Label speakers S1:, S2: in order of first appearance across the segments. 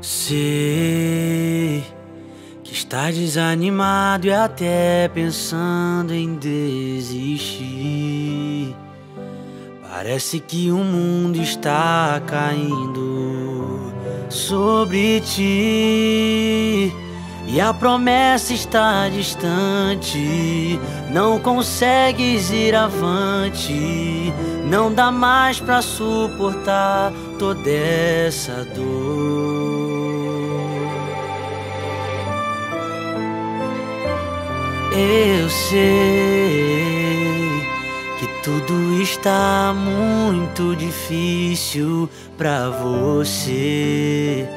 S1: sei que está desanimado e até pensando em desistir. Parece que o mundo está caindo sobre ti. E a promessa está distante, não consegues ir avante, não dá mais pra suportar toda essa dor. Eu sei que tudo está muito difícil pra você.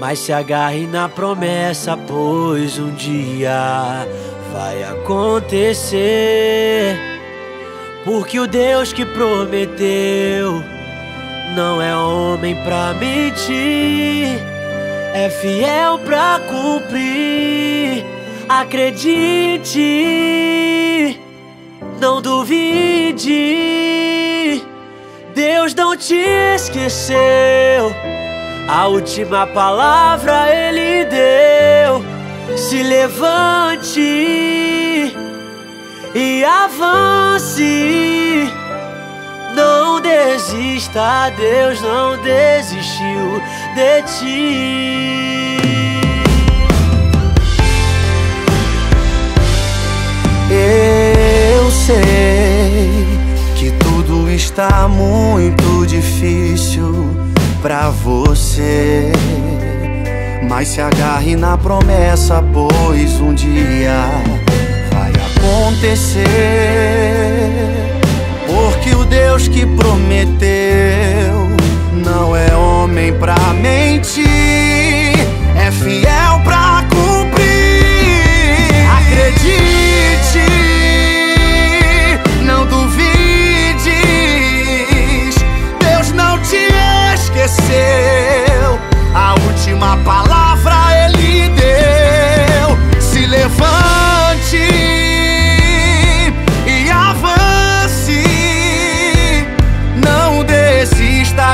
S1: Mas se agarre na promessa, pois um dia vai acontecer. Porque o Deus que prometeu não é homem pra mentir, é fiel pra cumprir. Acredite, não duvide. Deus não te esqueceu. A última palavra ele deu. Se levante e avance. Não desista, Deus não desistiu de ti.
S2: Sei que tudo está muito difícil pra você. Mas se agarre na promessa, pois um dia vai acontecer.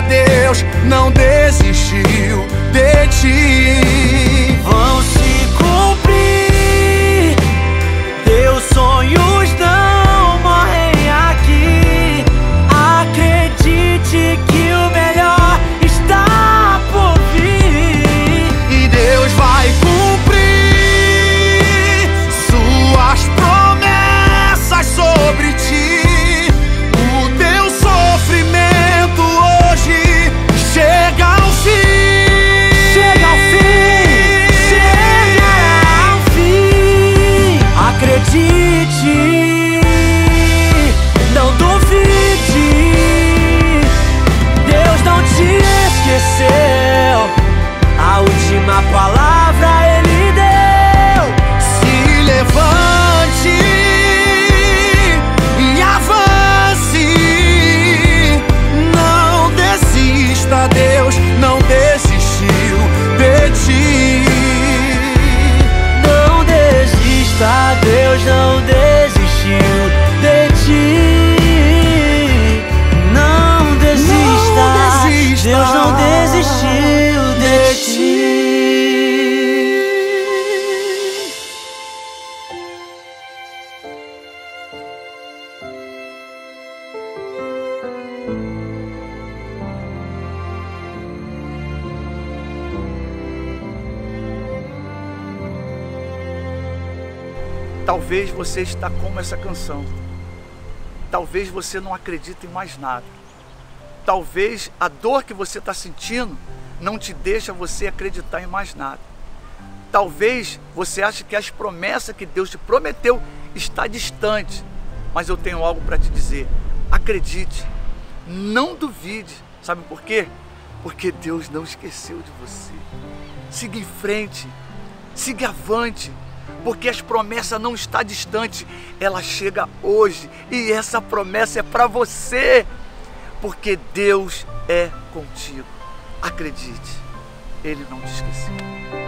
S1: Deus não desistiu de ti.
S3: Talvez você está como essa canção. Talvez você não acredite em mais nada. Talvez a dor que você está sentindo não te deixa você acreditar em mais nada. Talvez você ache que as promessas que Deus te prometeu está distante. Mas eu tenho algo para te dizer. Acredite. Não duvide. Sabe por quê? Porque Deus não esqueceu de você. Siga em frente. Siga avante porque as promessas não está distante, ela chega hoje e essa promessa é para você, porque Deus é contigo. Acredite, Ele não te esqueceu.